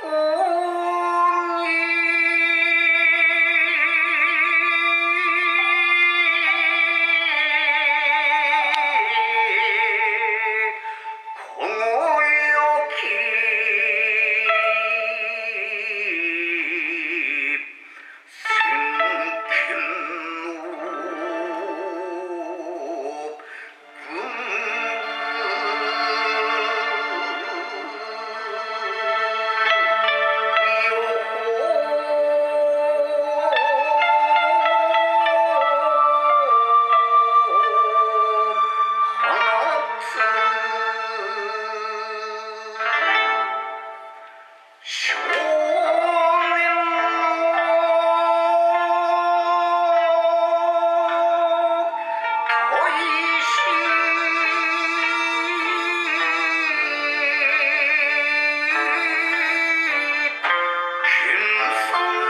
Oh. life.